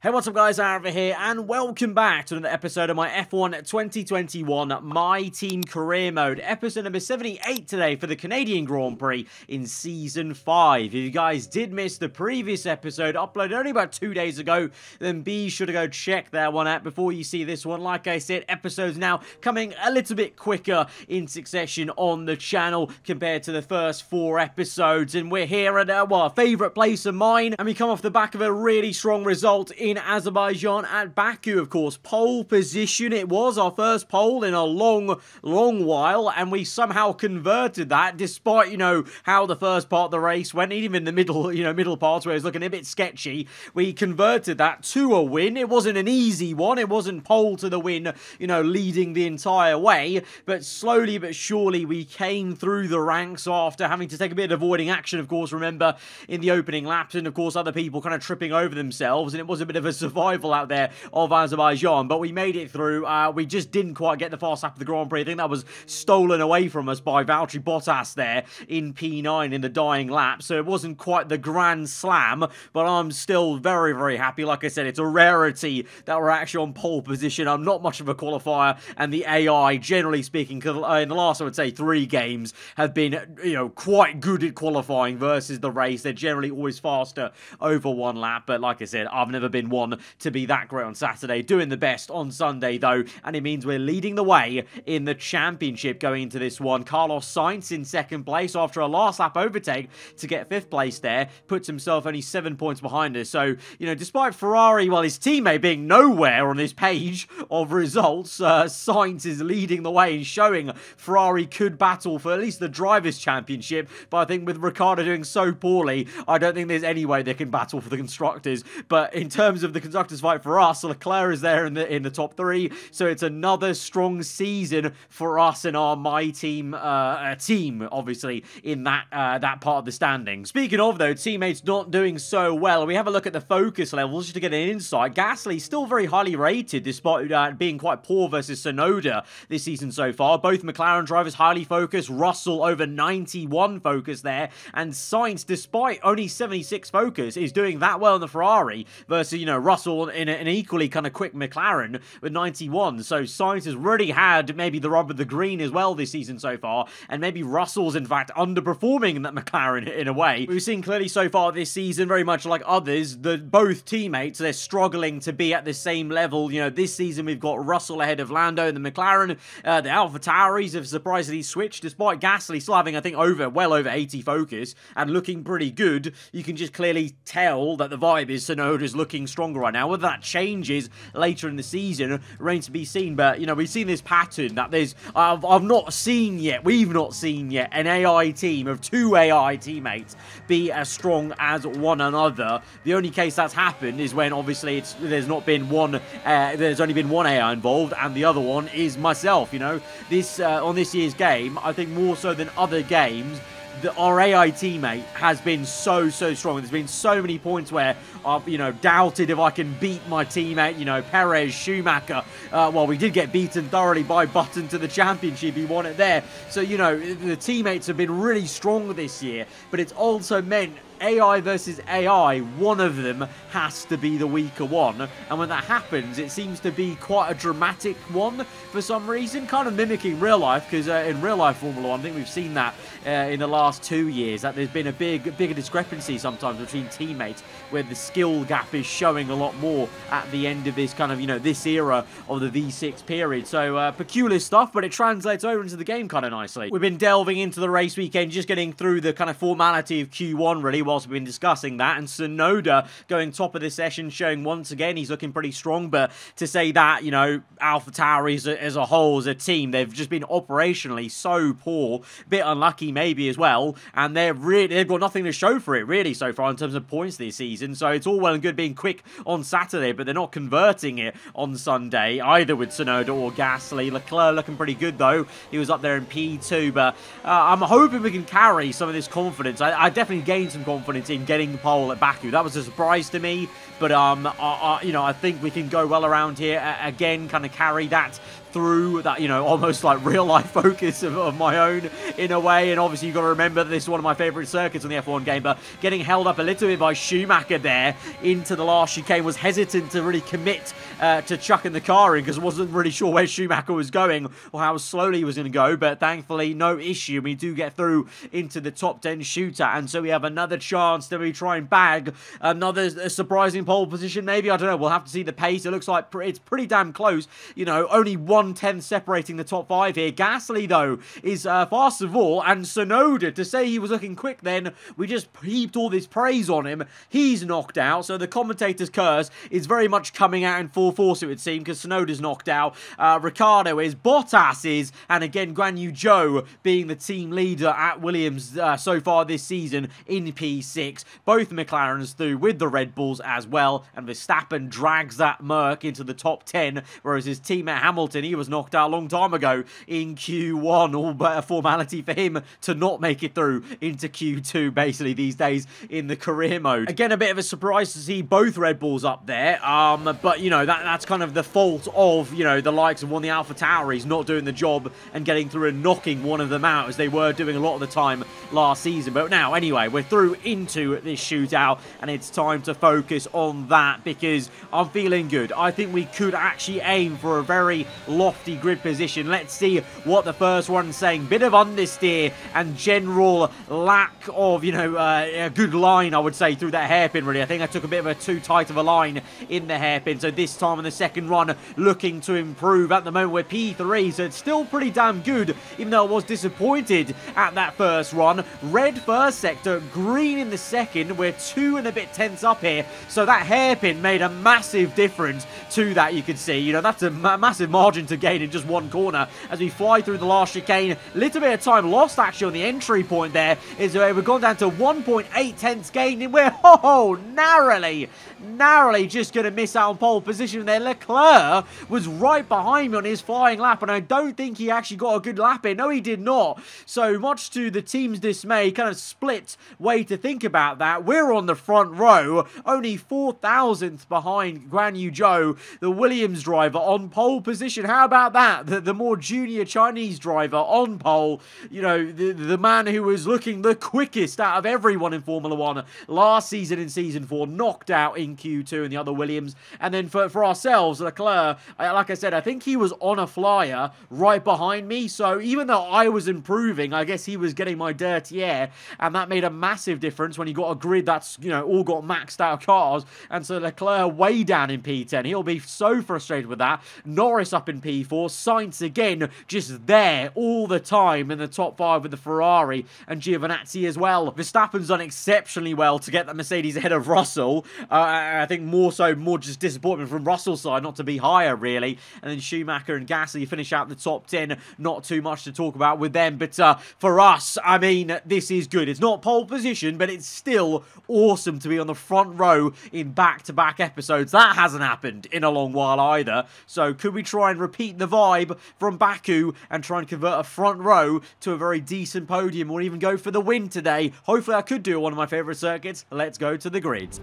Hey, what's up guys, Aarava here, and welcome back to another episode of my F1 2021 My Team Career Mode, episode number 78 today for the Canadian Grand Prix in Season 5. If you guys did miss the previous episode, uploaded only about two days ago, then be sure to go check that one out before you see this one. Like I said, episodes now coming a little bit quicker in succession on the channel compared to the first four episodes, and we're here at, uh, well, favourite place of mine, and we come off the back of a really strong result Azerbaijan at Baku, of course. Pole position, it was our first pole in a long, long while, and we somehow converted that, despite, you know, how the first part of the race went, even in the middle, you know, middle parts where it was looking a bit sketchy. We converted that to a win. It wasn't an easy one. It wasn't pole to the win, you know, leading the entire way, but slowly but surely we came through the ranks after having to take a bit of avoiding action, of course, remember, in the opening laps, and of course, other people kind of tripping over themselves, and it was a bit of a survival out there of Azerbaijan, but we made it through. Uh, we just didn't quite get the fast lap of the Grand Prix. I think that was stolen away from us by Valtteri Bottas there in P9 in the dying lap, so it wasn't quite the grand slam, but I'm still very, very happy. Like I said, it's a rarity that we're actually on pole position. I'm not much of a qualifier, and the AI, generally speaking, uh, in the last, I would say, three games have been, you know, quite good at qualifying versus the race. They're generally always faster over one lap, but like I said, I've never been one to be that great on Saturday. Doing the best on Sunday, though, and it means we're leading the way in the championship going into this one. Carlos Sainz in second place after a last lap overtake to get fifth place there. Puts himself only seven points behind us. So, you know, despite Ferrari, well, his teammate being nowhere on this page of results, uh, Sainz is leading the way and showing Ferrari could battle for at least the Drivers' Championship. But I think with Ricciardo doing so poorly, I don't think there's any way they can battle for the Constructors. But in terms of the constructors fight for us. Leclerc is there in the in the top three, so it's another strong season for us and our my team uh, uh, team, obviously in that uh, that part of the standing. Speaking of though, teammates not doing so well. We have a look at the focus levels just to get an insight. Gasly still very highly rated despite uh, being quite poor versus Tsunoda this season so far. Both McLaren drivers highly focused. Russell over 91 focus there, and Sainz, despite only 76 focus, is doing that well in the Ferrari versus you know Russell in an equally kind of quick McLaren with 91. So Sainz has really had maybe the rub of the green as well this season so far. And maybe Russell's, in fact, underperforming in that McLaren in a way. We've seen clearly so far this season, very much like others, that both teammates, they're struggling to be at the same level. You know, this season we've got Russell ahead of Lando and the McLaren. Uh, the Alpha Tauris have surprisingly switched, despite Gasly still having, I think, over well over 80 focus and looking pretty good. You can just clearly tell that the vibe is Tsunoda's looking stronger right now. Whether that changes later in the season remains to be seen. But, you know, we've seen this pattern that there's... I've, I've not seen yet, we've not seen yet, an AI team of two AI teammates be as strong as one another. The only case that's happened is when, obviously, it's there's not been one... Uh, there's only been one AI involved, and the other one is myself, you know. This, uh, on this year's game, I think more so than other games, the, our AI teammate has been so, so strong. There's been so many points where I've, you know, doubted if I can beat my teammate, you know, Perez, Schumacher. Uh, well, we did get beaten thoroughly by Button to the championship. He won it there. So, you know, the teammates have been really strong this year, but it's also meant AI versus AI, one of them has to be the weaker one. And when that happens, it seems to be quite a dramatic one for some reason, kind of mimicking real life, because uh, in real life Formula 1, I think we've seen that uh, in the last two years, that there's been a big, bigger discrepancy sometimes between teammates, where the skill gap is showing a lot more at the end of this kind of, you know, this era of the V6 period. So, uh, peculiar stuff, but it translates over into the game kind of nicely. We've been delving into the race weekend, just getting through the kind of formality of Q1, really, whilst we've been discussing that. And Tsunoda going top of the session, showing once again he's looking pretty strong. But to say that, you know, Alpha Tauri as a, as a whole, as a team, they've just been operationally so poor. Bit unlucky maybe as well. And they're really, they've got nothing to show for it really so far in terms of points this season. So it's all well and good being quick on Saturday, but they're not converting it on Sunday, either with Tsunoda or Gasly. Leclerc looking pretty good though. He was up there in P2, but uh, I'm hoping we can carry some of this confidence. I, I definitely gained some confidence in getting the pole at Baku. That was a surprise to me, but um, I, I, you know, I think we can go well around here uh, again, kind of carry that through that, you know, almost like real life focus of, of my own in a way. And obviously, you've got to remember that this is one of my favorite circuits on the F1 game, but getting held up a little bit by Schumacher there into the last chicane was hesitant to really commit uh, to chucking the car in because I wasn't really sure where Schumacher was going or how slowly he was going to go. But thankfully, no issue. We do get through into the top 10 shooter, and so we have another chance to maybe try and bag another surprising pole position. Maybe I don't know. We'll have to see the pace. It looks like it's pretty damn close. You know, only one tenth separating the top five here. Gasly though is uh, fast of all, and Tsunoda, to say he was looking quick. Then we just heaped all this praise on him. He's knocked out, so the commentator's curse is very much coming out in full force. It would seem because Tsunoda's knocked out. Uh, Ricciardo is, Bottas is, and again Guan Yu Zhou being the team leader at Williams uh, so far this season in P6. Both McLarens through with the Red Bulls as well, and Verstappen drags that Merc into the top 10, whereas his teammate Hamilton, he was knocked out a long time ago in Q1. All but a formality for him to not make it through into Q2, basically, these days in the career mode. Again, a bit of a surprise to see both Red Bulls up there, um, but, you know, that that's kind of the fault of, you know, the likes of one of the Alpha Tauris not doing the job and getting through and knocking one of them out, as they were doing a lot of the time last season. But now, anyway, we're through into this shootout, and it's time to focus on that because I'm feeling good. I think we could actually aim for a very lofty grid position. Let's see what the first one's saying. Bit of understeer and general lack of, you know, uh, a good line, I would say, through that hairpin, really. I think I took a bit of a too tight of a line in the hairpin. So this time in the second run, looking to improve. At the moment, we're P3, so it's still pretty damn good, even though I was disappointed at that first run. Red first sector, green in the second. We're two and a bit tenths up here. So that hairpin made a massive difference to that, you can see. You know, that's a ma massive margin to gain in just one corner as we fly through the last chicane. Little bit of time lost, actually, on the entry point there. Is uh, we've gone down to 1.8 tenths gain, and we're, oh, narrowly, narrowly just going to miss out on pole position there. Leclerc was right behind me on his flying lap, and I don't think he actually got a good lap in. No, he did not. So much to the team's dismay, kind of split way to think about that. We're on the front row, only four thousandths behind Guan Yu Zhou, the Williams driver, on pole position. How about that? The, the more junior Chinese driver on pole, you know, the, the man who was looking the quickest out of everyone in Formula One last season in Season 4, knocked out in Q2 and the other Williams. And then for, for ourselves, Leclerc, like I said, I think he was on a flyer right behind me. So even though I was improving, I guess he was getting my dirty air. And that made a massive difference when you got a grid that's, you know, all got maxed out cars. And so Leclerc way down in P10. He'll be so frustrated with that. Norris up in P4. Sainz again, just there all the time in the top five with the Ferrari. And Giovinazzi as well. Verstappen's done exceptionally well to get the Mercedes ahead of Russell. Uh, I think more so, more just disappointment from Russell's side, not to be higher, really. And then Schumacher and Gasly finish out the top 10. Not too much to talk about with them. But uh, for us, I mean, this is good. It's not pole position, but it's still awesome to be on the front row in back-to-back episodes. That hasn't happened in a long while either. So could we try and repeat the vibe from Baku and try and convert a front row to a very decent podium or even go for the win today? Hopefully I could do one of my favourite circuits. Let's go to the grid.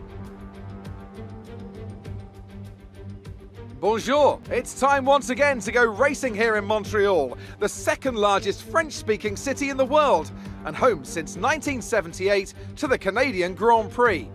Bonjour! It's time once again to go racing here in Montreal, the second largest French-speaking city in the world, and home since 1978 to the Canadian Grand Prix.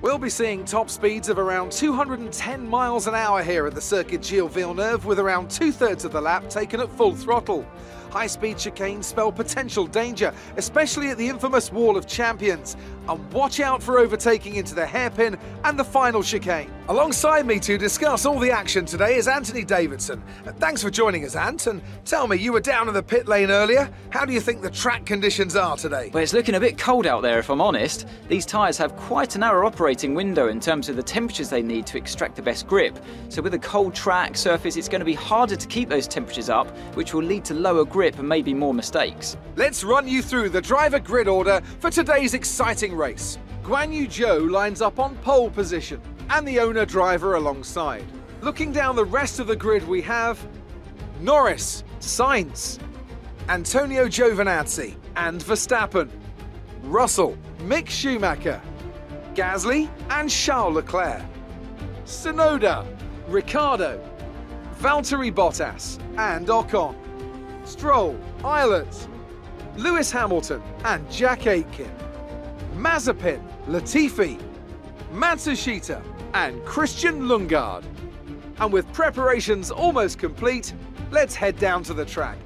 We'll be seeing top speeds of around 210 miles an hour here at the Circuit Gilles Villeneuve with around two-thirds of the lap taken at full throttle. High-speed chicanes spell potential danger, especially at the infamous Wall of Champions. And watch out for overtaking into the hairpin and the final chicane. Alongside me to discuss all the action today is Anthony Davidson. Thanks for joining us, Ant. And tell me, you were down in the pit lane earlier. How do you think the track conditions are today? Well, it's looking a bit cold out there, if I'm honest. These tyres have quite a narrow operating window in terms of the temperatures they need to extract the best grip. So with a cold track surface, it's going to be harder to keep those temperatures up, which will lead to lower grip and maybe more mistakes. Let's run you through the driver grid order for today's exciting race. Guan Yu Zhou lines up on pole position and the owner driver alongside. Looking down the rest of the grid we have Norris, Sainz, Antonio Giovinazzi and Verstappen, Russell, Mick Schumacher, Gasly and Charles Leclerc, Tsunoda, Ricciardo, Valtteri Bottas and Ocon, Stroll, Ilott, Lewis Hamilton and Jack Aitken, Mazepin, Latifi, Matsushita and Christian Lundgaard. And with preparations almost complete, let's head down to the track.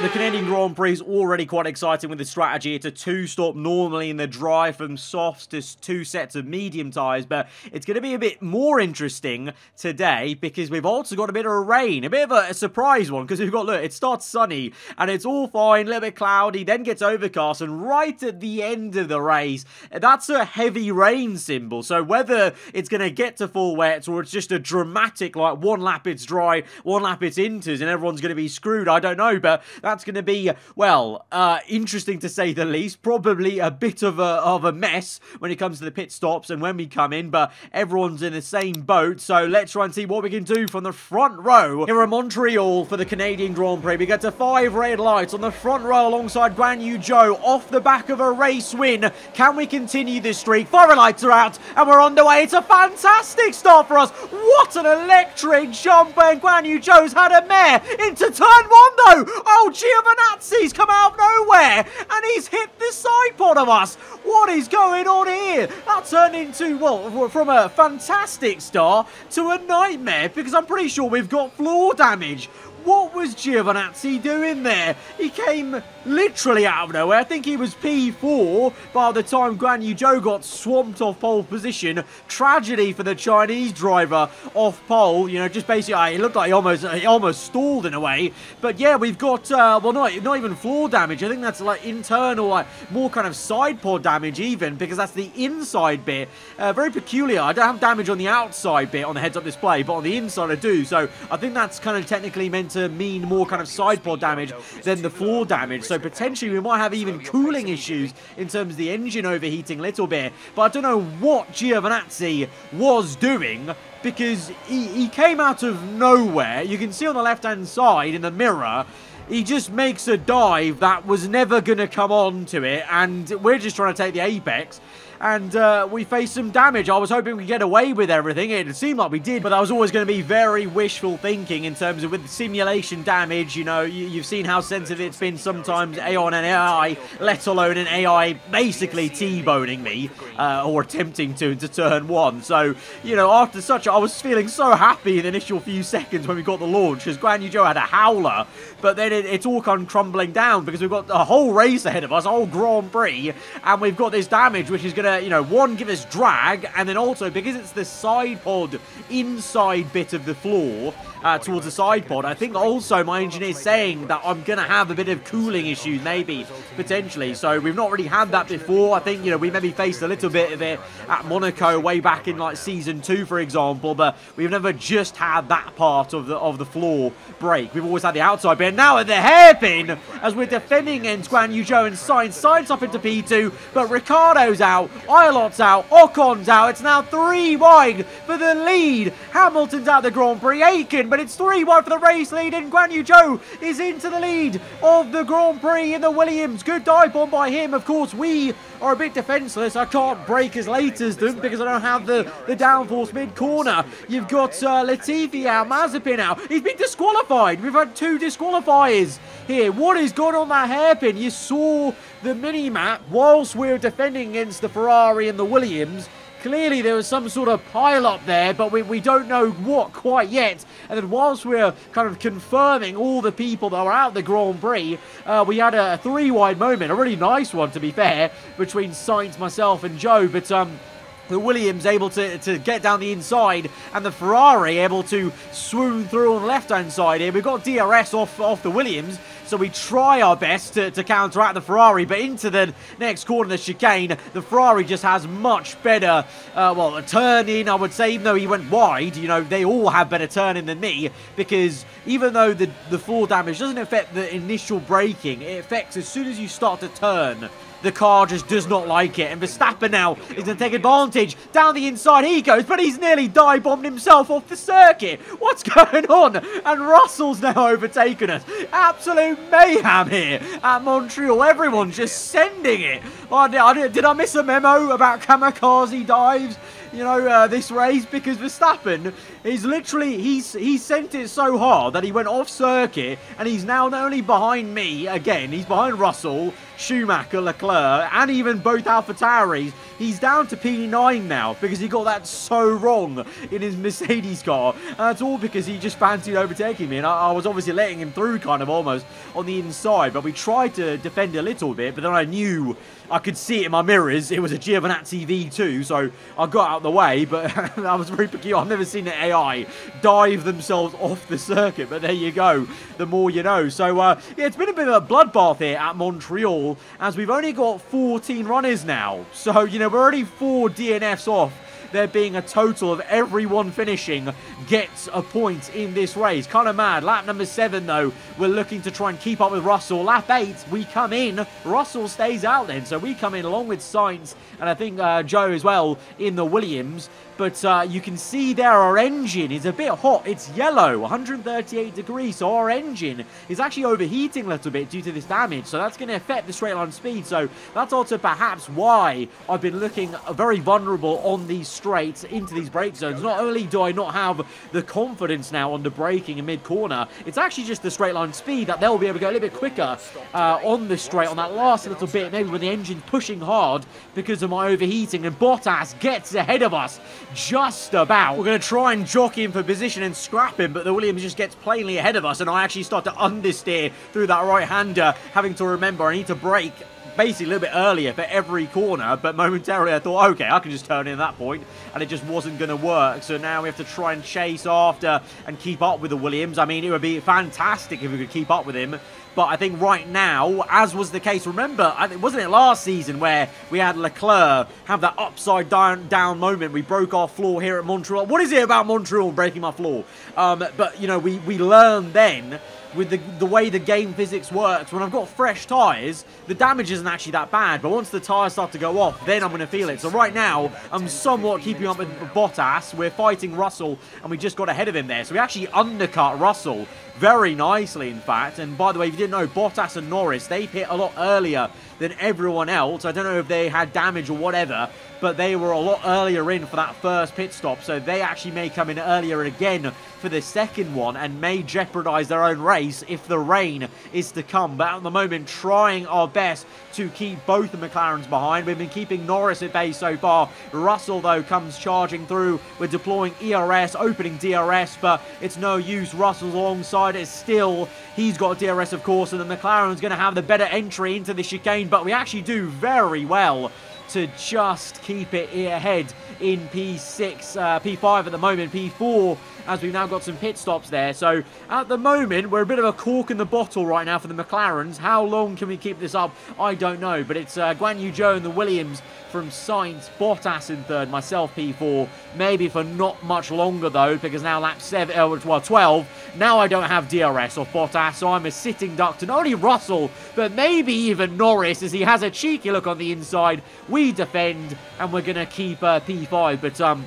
The Canadian Grand Prix is already quite exciting with the strategy. It's a two-stop normally in the dry from softs to two sets of medium tyres, but it's going to be a bit more interesting today because we've also got a bit of rain, a bit of a, a surprise one because we've got, look, it starts sunny and it's all fine, a little bit cloudy, then gets overcast, and right at the end of the race, that's a heavy rain symbol. So whether it's going to get to full wet or it's just a dramatic, like one lap it's dry, one lap it's inters, and everyone's going to be screwed, I don't know, but that's going to be, well, uh, interesting to say the least. Probably a bit of a, of a mess when it comes to the pit stops and when we come in, but everyone's in the same boat. So let's try and see what we can do from the front row here in Montreal for the Canadian Grand Prix. We get to five red lights on the front row alongside Guan Yu Zhou off the back of a race win. Can we continue this streak? Five lights are out and we're on the way. It's a fantastic start for us. What an electric jump and Guan Yu Zhou's had a mare into turn one though. Oh, Giovinazzi's come out of nowhere and he's hit the side pod of us. What is going on here? That turned into, well, from a fantastic start to a nightmare because I'm pretty sure we've got floor damage. What was Giovinazzi doing there? He came literally out of nowhere. I think he was P4 by the time Guan Yu Zhou got swamped off pole position. Tragedy for the Chinese driver off pole. You know, just basically, it looked like he almost he almost stalled in a way. But yeah, we've got, uh, well, not, not even floor damage. I think that's like internal, like more kind of side pod damage even, because that's the inside bit. Uh, very peculiar. I don't have damage on the outside bit on the heads-up display, but on the inside I do. So I think that's kind of technically meant to mean more kind of side pod damage than the floor damage. So potentially we might have even cooling issues in terms of the engine overheating a little bit. But I don't know what Giovinazzi was doing because he, he came out of nowhere. You can see on the left-hand side in the mirror, he just makes a dive that was never going to come on to it. And we're just trying to take the apex and uh, we faced some damage. I was hoping we could get away with everything. It seemed like we did, but that was always going to be very wishful thinking in terms of with simulation damage. You know, you, have seen how sensitive it's been sometimes on an AI, let alone an AI basically T-boning me uh, or attempting to into turn one. So, you know, after such, I was feeling so happy in the initial few seconds when we got the launch because Guan Yu Zhou had a howler, but then it, it's all come crumbling down because we've got a whole race ahead of us, a whole Grand Prix, and we've got this damage which is going to you know, one, give us drag, and then also, because it's the side pod inside bit of the floor uh, towards the side pod, I think also my engineer's saying that I'm going to have a bit of cooling issues, maybe, potentially. So we've not really had that before. I think, you know, we maybe faced a little bit of it at Monaco way back in, like, Season 2, for example, but we've never just had that part of the of the floor break. We've always had the outside bit. Now at the hairpin, as we're defending against Guan and Sainz, sides up into P2, but Ricciardo's out. Ilott's out. Ocon's out. It's now three wide for the lead. Hamilton's out the Grand Prix. But it's three wide for the race lead. And Guan Yu Zhou is into the lead of the Grand Prix in the Williams. Good dive bomb by him. Of course, we are a bit defenceless. I can't break as late as them because I don't have the, the downforce mid-corner. You've got uh, Latifi out, Mazepin out. He's been disqualified. We've had two disqualifiers here. What is going on that hairpin? You saw the mini-map whilst we are defending against the Ferrari and the Williams. Clearly there was some sort of pile-up there, but we, we don't know what quite yet. And then whilst we're kind of confirming all the people that were out the Grand Prix, uh, we had a three-wide moment, a really nice one to be fair, between Sainz, myself and Zhou. But um, the Williams able to, to get down the inside and the Ferrari able to swoon through on the left-hand side here. We've got DRS off, off the Williams, so we try our best to, to counteract the Ferrari, but into the next corner, the chicane, the Ferrari just has much better, uh, well, a turn in, I would say, even though he went wide, you know, they all have better turn in than me, because even though the, the floor damage doesn't affect the initial braking, it affects as soon as you start to turn the car just does not like it. And Verstappen now is going to take advantage. Down the inside he goes, but he's nearly die-bombed himself off the circuit. What's going on? And Russell's now overtaken us. Absolute mayhem here at Montreal. Everyone's just sending it. Oh, did I miss a memo about kamikaze dives? you know, uh, this race because Verstappen is literally, he's he sent it so hard that he went off circuit and he's now not only behind me, again, he's behind Russell, Schumacher, Leclerc, and even both AlphaTauris. He's down to P9 now because he got that so wrong in his Mercedes car. And that's all because he just fancied overtaking me. And I, I, was obviously letting him through kind of almost on the inside. But we tried to defend a little bit. But then I knew I could see it in my mirrors. It was a Giovinazzi V2. So I got out of the way. But that was very peculiar. I've never seen an AI dive themselves off the circuit. But there you go. The more you know. So uh, yeah, it's been a bit of a bloodbath here at Montreal. As we've only got 14 runners now. So, you know, we're already four DNFs off there being a total of everyone finishing gets a point in this race. Kind of mad. Lap number seven, though, we're looking to try and keep up with Russell. Lap eight, we come in. Russell stays out then. So we come in along with Sainz and I think uh, Zhou as well in the Williams. But uh, you can see there our engine is a bit hot. It's yellow, 138 degrees. So our engine is actually overheating a little bit due to this damage. So that's going to affect the straight line speed. So that's also perhaps why I've been looking very vulnerable on these straights into these brake zones. Not only do I not have the confidence now on the braking in mid-corner, it's actually just the straight line speed that they'll be able to go a little bit quicker uh, on the straight, on that last little bit, maybe when the engine's pushing hard because of my overheating. And Bottas gets ahead of us just about. We're going to try and jockey him for position and scrap him, but the Williams just gets plainly ahead of us, and I actually start to understeer through that right-hander, having to remember I need to brake basically a little bit earlier for every corner, but momentarily I thought, okay, I can just turn in at that point, and it just wasn't going to work. So now we have to try and chase after and keep up with the Williams. I mean, it would be fantastic if we could keep up with him, but I think right now, as was the case, remember, wasn't it last season where we had Leclerc have that upside down, down moment? We broke our floor here at Montreal. What is it about Montreal breaking my floor? Um, but, you know, we, we learned then with the, the way the game physics works, when I've got fresh tyres, the damage isn't actually that bad. But once the tyres start to go off, then I'm going to feel it. So right now, I'm somewhat keeping up with Bottas. We're fighting Russell, and we just got ahead of him there. So we actually undercut Russell very nicely, in fact. And by the way, if you didn't know, Bottas and Norris, they hit a lot earlier than everyone else. I don't know if they had damage or whatever, but they were a lot earlier in for that first pit stop, so they actually may come in earlier again for the second one and may jeopardize their own race if the rain is to come. But at the moment, trying our best to keep both the McLarens behind. We've been keeping Norris at bay so far. Russell, though, comes charging through. We're deploying ERS, opening DRS, but it's no use. Russell's alongside it still. He's got DRS, of course, and the McLaren's going to have the better entry into the chicane, but we actually do very well to just keep it ahead in P6, uh, P5 at the moment, P4 as we've now got some pit stops there. So at the moment, we're a bit of a cork in the bottle right now for the McLarens. How long can we keep this up? I don't know, but it's uh, Guan Yu Zhou and the Williams from Sainz, Bottas in third, myself P4, maybe for not much longer though, because now lap 7, uh, well 12, now I don't have DRS or Bottas, so I'm a sitting duck to not only Russell, but maybe even Norris, as he has a cheeky look on the inside. We defend, and we're going to keep uh, P5, but um,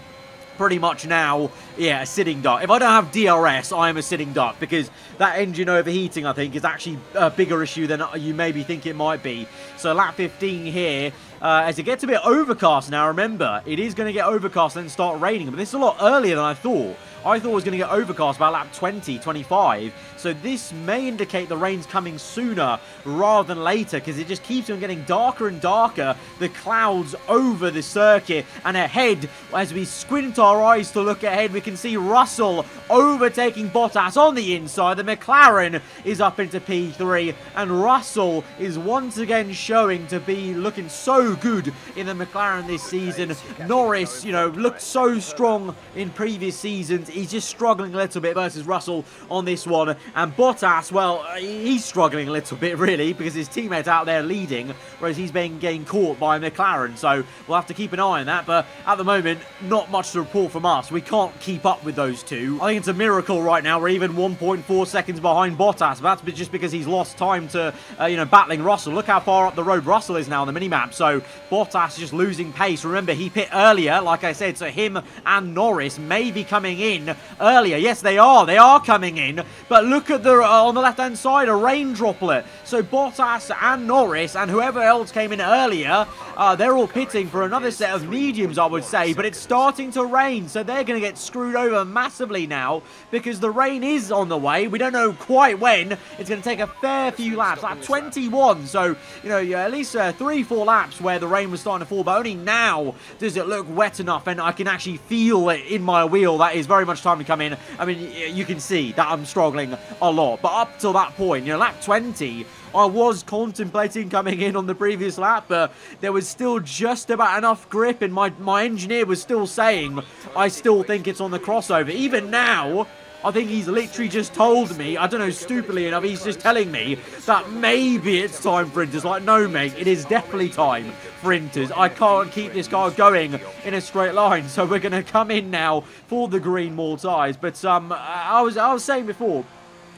pretty much now, yeah, a sitting duck. If I don't have DRS, I am a sitting duck because that engine overheating, I think, is actually a bigger issue than you maybe think it might be. So lap 15 here, uh, as it gets a bit overcast now, remember, it is going to get overcast and start raining, but this is a lot earlier than I thought. I thought it was going to get overcast by lap 20, 25. So this may indicate the rain's coming sooner rather than later because it just keeps on getting darker and darker. The clouds over the circuit and ahead, as we squint our eyes to look ahead, we can see Russell overtaking Bottas on the inside. The McLaren is up into P3 and Russell is once again showing to be looking so good in the McLaren this season. Norris, you know, looked so strong in previous seasons he's just struggling a little bit versus Russell on this one. And Bottas, well, he's struggling a little bit, really, because his teammate's out there leading, whereas he's being getting caught by McLaren. So we'll have to keep an eye on that. But at the moment, not much to report from us. We can't keep up with those two. I think it's a miracle right now. We're even 1.4 seconds behind Bottas. But that's just because he's lost time to, uh, you know, battling Russell. Look how far up the road Russell is now on the minimap. So Bottas just losing pace. Remember, he pit earlier, like I said, so him and Norris may be coming in in earlier. Yes, they are. They are coming in. But look at the uh, on the left-hand side, a rain droplet. So Bottas and Norris and whoever else came in earlier, uh, they're all pitting for another set of mediums, I would say. But it's starting to rain, so they're going to get screwed over massively now because the rain is on the way. We don't know quite when. It's going to take a fair few laps, like 21. So, you know, at least uh, three, four laps where the rain was starting to fall. But only now does it look wet enough and I can actually feel it in my wheel. That is very much time to come in. I mean, you can see that I'm struggling a lot. But up till that point, you know, lap 20, I was contemplating coming in on the previous lap, but there was still just about enough grip, and my, my engineer was still saying, I still think it's on the crossover. Even now, I think he's literally just told me, I don't know, stupidly enough, he's just telling me that maybe it's time for Inters. Like, no, mate, it is definitely time for Inters. I can't keep this car going in a straight line, so we're going to come in now for the green more tyres. But um, I was, I was saying before,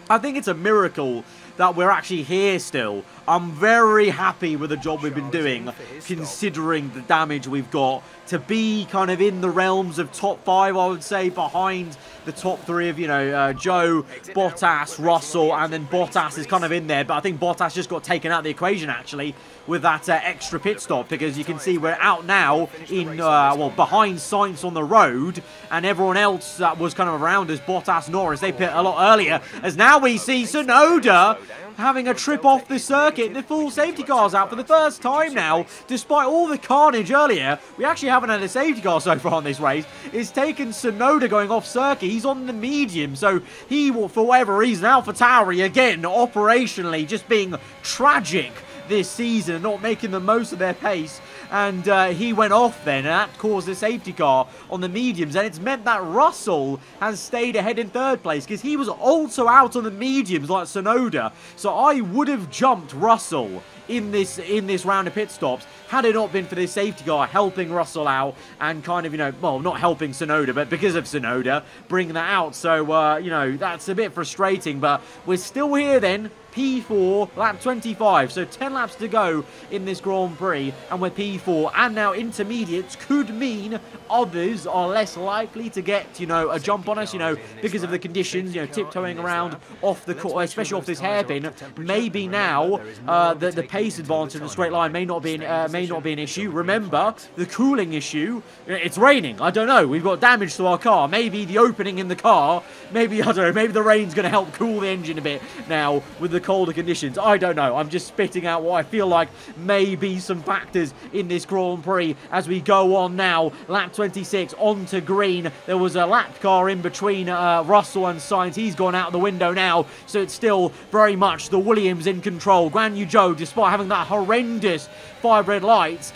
I think it's a miracle that we're actually here still. I'm very happy with the job we've been doing, considering the damage we've got. To be kind of in the realms of top five, I would say, behind the top three of, you know, uh, Zhou, Bottas, Russell, and then Bottas is kind of in there. But I think Bottas just got taken out of the equation, actually, with that uh, extra pit stop, because you can see we're out now in, uh, well, behind Sainz on the road, and everyone else that was kind of around us, Bottas, Norris, they pit a lot earlier, as now we see Tsunoda having a trip off the circuit. The full safety car's out for the first time now. Despite all the carnage earlier, we actually haven't had a safety car so far on this race. It's taken Tsunoda going off circuit. He's on the medium, so he will, for whatever reason, Alpha Tauri, again, operationally, just being tragic this season, not making the most of their pace and uh, he went off then, and that caused a safety car on the mediums, and it's meant that Russell has stayed ahead in third place, because he was also out on the mediums like Tsunoda. so I would have jumped Russell in this in this round of pit stops had it not been for this safety car helping Russell out and kind of, you know, well, not helping Tsunoda, but because of Tsunoda, bringing that out. So, uh, you know, that's a bit frustrating, but we're still here then. P4, lap 25. So 10 laps to go in this Grand Prix, and we're P4. And now intermediates could mean others are less likely to get, you know, a jump on us, you know, because of the conditions, you know, tiptoeing around off the court, especially off this hairpin. Maybe now uh, the, the pace advantage in the straight line may not be an, uh, may not be an issue. Remember, the cooling issue, it's raining. I don't know. We've got damage to our car. Maybe the opening in the car, maybe, I don't know, maybe the rain's going to help cool the engine a bit now with the colder conditions. I don't know. I'm just spitting out what I feel like may be some factors in this Grand Prix as we go on now. Lap 26 onto green. There was a lap car in between uh, Russell and Sainz. He's gone out the window now, so it's still very much the Williams in control. Guan Yu despite having that horrendous five red lights,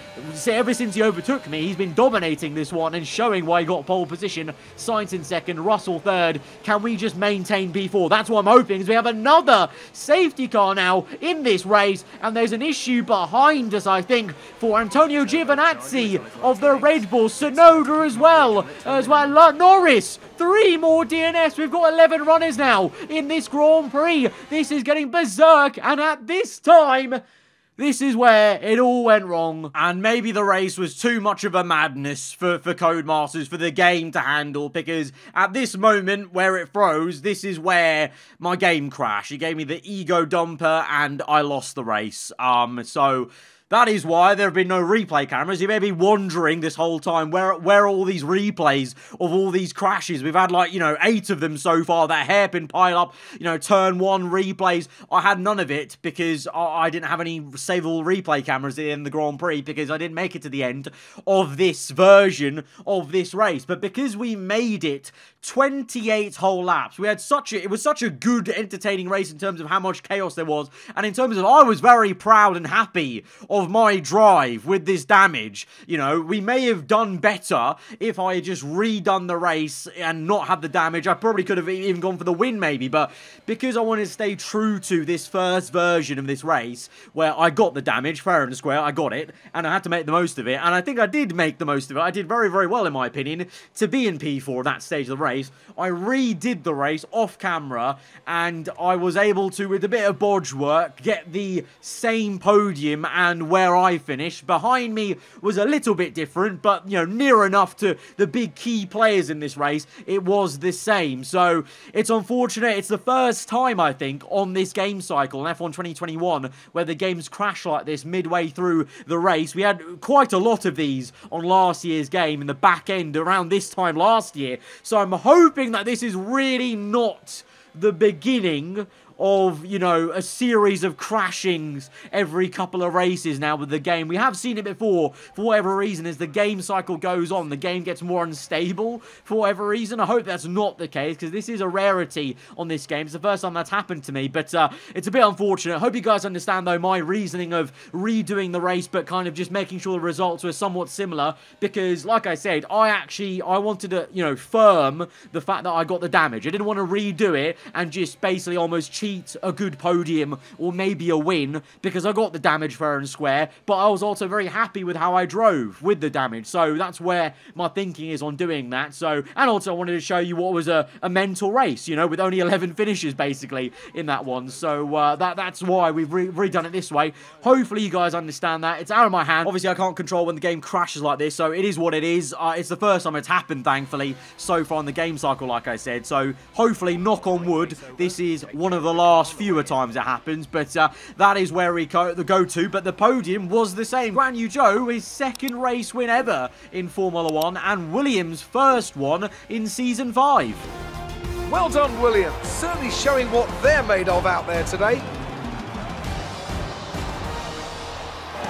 ever since he overtook me, he's been dominating this one and showing why he got pole position. Sainz in second, Russell third. Can we just maintain P4? That's what I'm hoping, is we have another car now in this race, and there's an issue behind us, I think, for Antonio Giovinazzi of the Red Bull, Tsunoda as well, as well, Norris, three more DNS. We've got 11 runners now in this Grand Prix. This is getting berserk, and at this time, this is where it all went wrong, and maybe the race was too much of a madness for, for Codemasters, for the game to handle, because at this moment where it froze, this is where my game crashed. It gave me the ego dumper, and I lost the race. Um, so... That is why there have been no replay cameras. You may be wondering this whole time where where are all these replays of all these crashes. We've had like, you know, eight of them so far. That hairpin pile up, you know, turn one replays. I had none of it because I, didn't have any savable replay cameras in the Grand Prix because I didn't make it to the end of this version of this race. But because we made it 28 whole laps, we had such a, it was such a good, entertaining race in terms of how much chaos there was. And in terms of, I was very proud and happy of my drive with this damage. You know, we may have done better if I had just redone the race and not had the damage. I probably could have even gone for the win maybe, but because I wanted to stay true to this first version of this race where I got the damage, fair and square, I got it, and I had to make the most of it, and I think I did make the most of it. I did very, very well in my opinion to be in P4 at that stage of the race. I redid the race off camera, and I was able to, with a bit of bodge work, get the same podium and where I finished. Behind me was a little bit different, but, you know, near enough to the big key players in this race, it was the same. So it's unfortunate. It's the first time, I think, on this game cycle in F1 2021 where the games crash like this midway through the race. We had quite a lot of these on last year's game in the back end around this time last year. So I'm hoping that this is really not the beginning of, you know, a series of crashings every couple of races now with the game. We have seen it before, for whatever reason, as the game cycle goes on, the game gets more unstable for whatever reason. I hope that's not the case, because this is a rarity on this game. It's the first time that's happened to me, but uh, it's a bit unfortunate. I hope you guys understand, though, my reasoning of redoing the race, but kind of just making sure the results were somewhat similar, because, like I said, I actually, I wanted to, you know, firm the fact that I got the damage. I didn't want to redo it and just basically almost cheat a good podium or maybe a win because I got the damage fair and square, but I was also very happy with how I drove with the damage. So that's where my thinking is on doing that. So, and also I wanted to show you what was a, a mental race, you know, with only 11 finishes basically in that one. So uh, that that's why we've re redone it this way. Hopefully you guys understand that. It's out of my hand. Obviously I can't control when the game crashes like this, so it is what it is. Uh, it's the first time it's happened, thankfully, so far in the game cycle, like I said. So hopefully, knock on wood, this is one of the last fewer times it happens, but uh, that is where he go, the go-to. But the podium was the same. Guan Yu Zhou, his second race win ever in Formula One, and Williams' first one in Season 5. Well done, Williams. Certainly showing what they're made of out there today.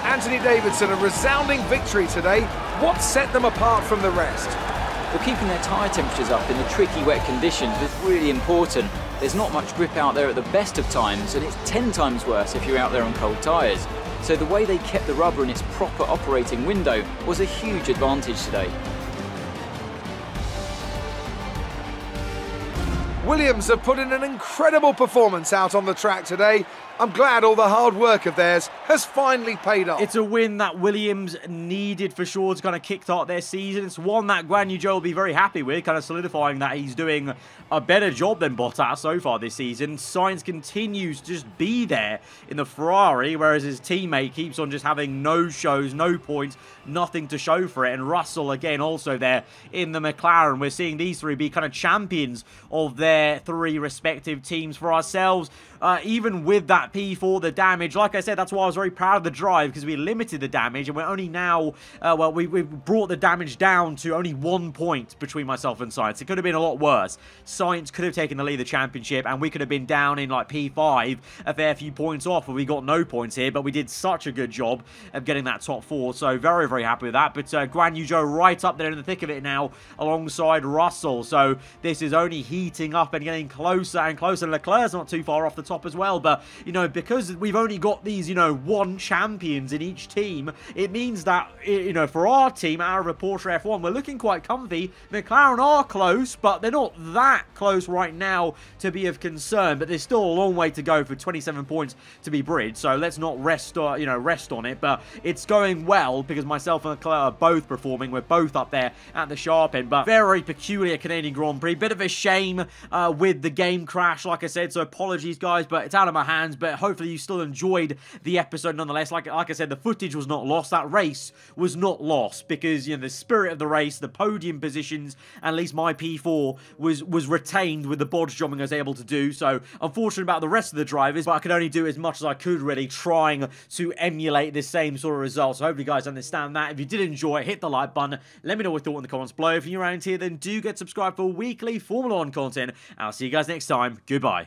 Anthony Davidson, a resounding victory today. What set them apart from the rest? Well, keeping their tyre temperatures up in the tricky wet conditions was really important. There's not much grip out there at the best of times, and it's 10 times worse if you're out there on cold tyres. So the way they kept the rubber in its proper operating window was a huge advantage today. Williams have put in an incredible performance out on the track today. I'm glad all the hard work of theirs has finally paid off. It's a win that Williams needed for sure to kind of kickstart their season. It's one that Guan Yu Zhou will be very happy with, kind of solidifying that he's doing a better job than Bottas so far this season. Sainz continues to just be there in the Ferrari, whereas his teammate keeps on just having no shows, no points, nothing to show for it. And Russell, again, also there in the McLaren. We're seeing these three be kind of champions of their three respective teams for ourselves. Uh, even with that P4, the damage, like I said, that's why I was very proud of the drive, because we limited the damage, and we're only now, uh, well, we, we brought the damage down to only one point between myself and Sainz. It could have been a lot worse. Sainz could have taken the lead of the championship, and we could have been down in, like, P5, a fair few points off, but we got no points here, but we did such a good job of getting that top four, so very, very happy with that. But uh, Guan Yu Zhou right up there in the thick of it now, alongside Russell, so this is only heating up and getting closer and closer. Leclerc's not too far off the top as well. But, you know, because we've only got these, you know, one champions in each team, it means that, you know, for our team, our reporter F1, we're looking quite comfy. McLaren are close, but they're not that close right now to be of concern. But there's still a long way to go for 27 points to be bridged. So let's not rest, uh, you know, rest on it. But it's going well because myself and Leclerc are both performing. We're both up there at the sharp end. But very peculiar Canadian Grand Prix. Bit of a shame uh, with the game crash, like I said. So apologies, guys. But it's out of my hands, but hopefully you still enjoyed the episode nonetheless. Like, like I said, the footage was not lost. That race was not lost because, you know, the spirit of the race, the podium positions, at least my P4 was, was retained with the bodge jumping I was able to do. So, unfortunate about the rest of the drivers, but I could only do as much as I could really trying to emulate the same sort of results. So, hopefully you guys understand that. If you did enjoy it, hit the like button. Let me know what you thought in the comments below. If you're around here, then do get subscribed for weekly Formula 1 content. I'll see you guys next time. Goodbye.